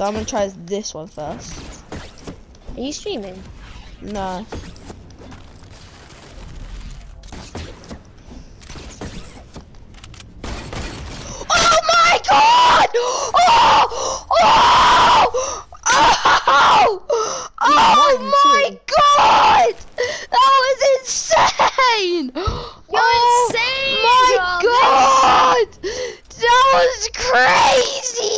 So I'm gonna try this one first. Are you streaming? No. Oh my god! Oh! Oh! Oh! Oh my god! That was insane! You're oh insane, my god! That was crazy!